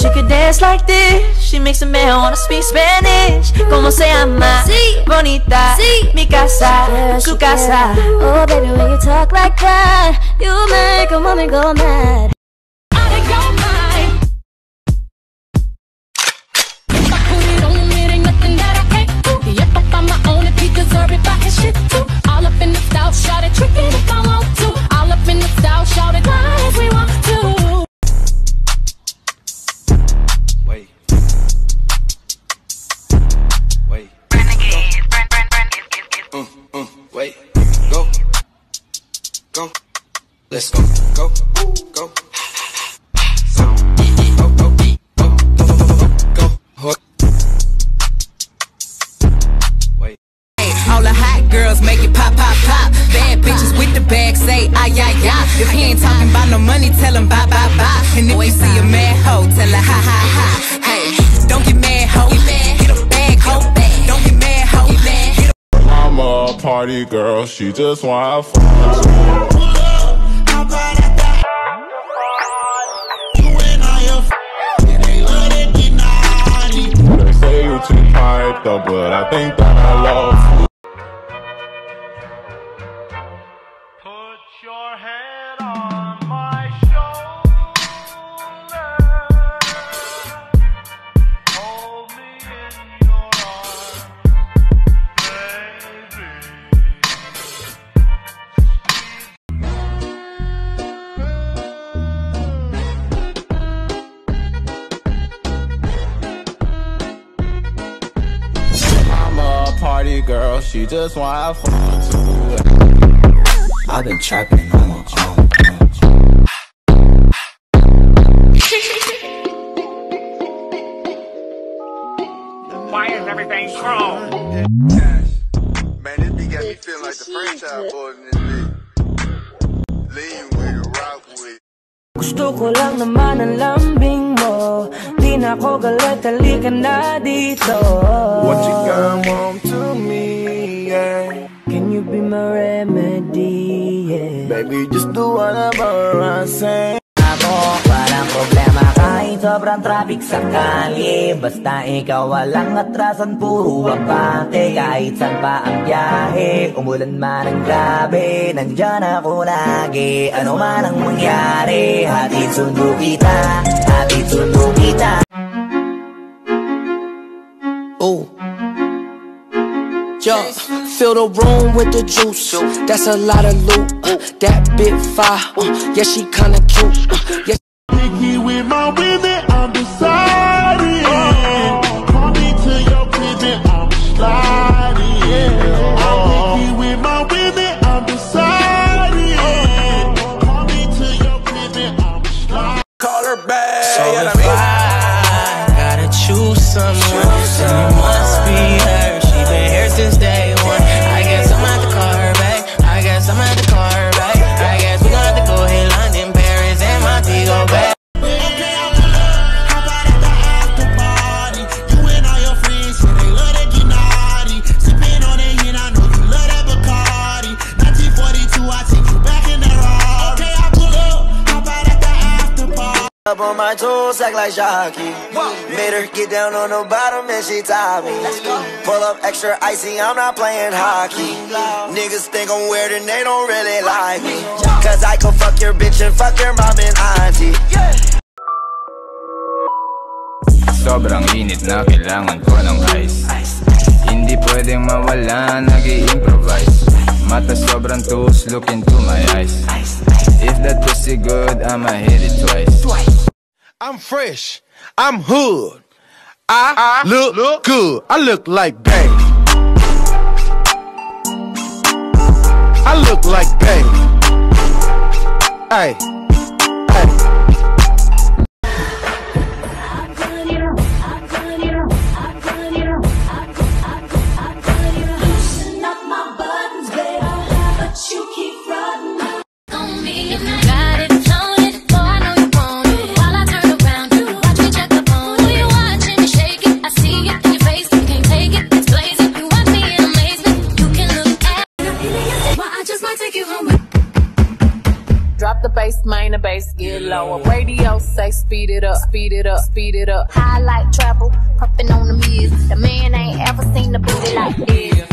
she could dance like this. She makes a man wanna speak Spanish. Como se llama? Sí. Bonita. Sí. Mi casa. Su casa. Oh, baby, when you talk like that, you make a woman go mad. uh, wait, go, go, let's go, go, go. All the hot girls make it pop, pop, pop. Bad bitches with the bag say, ay, ay, ay. If he ain't talking about no money, tell him bye, bye, bye. And if you see a mad hoe, tell her, ha, ha, ha. Hey, don't get mad, hoe. Party girl, she just wanna hyped up, but I think that I love you. Put your head on party girl, she just wanna have fun too. I've been trapping on my own. Why is everything chrome? Man, this beat got me feeling like the franchise boys in this bitch. Lean with it, rock with it. Gusto ko lang naman ang lambing mo Di na ako galit, halika na dito What you got want to me, yeah. Can you be my remedy, yeah Baby, just do whatever I say. Sobrang traffic sa kalye Basta ikaw walang atrasan, puro abante Kahit saan pa ang biyahe, umulan man ang grabe Nandyan ako lagi, ano man ang mangyari Hatid sundo kita, hatid sundo kita Ooh. Yo, fill the room with the juice. That's a lot of loot. Uh, that big fire. Uh, yeah, she kinda cute. Uh, yeah, Picky with my women, someone, Up on my toes, act like Shocky. Made her get down on the bottom and she tied me. Pull up extra icy, I'm not playing hockey. Niggas think I'm weird and they don't really like me. Cause I can fuck your bitch and fuck your mom and auntie. Sobrang init na kailangan ko ng ice Hindi pwedeng mawala, nag improvise Mata sobrang tools, look into my eyes If that pussy good, I'ma hit it twice I'm fresh. I'm hood. I, look, look good. I look like Bang. I look like. Hey, hey. Lower. Radio say speed it up, speed it up, speed it up. High like treble, puffin' on the mirrors. The man ain't ever seen the booty like this.